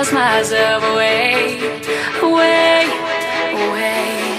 lost myself away, away, away.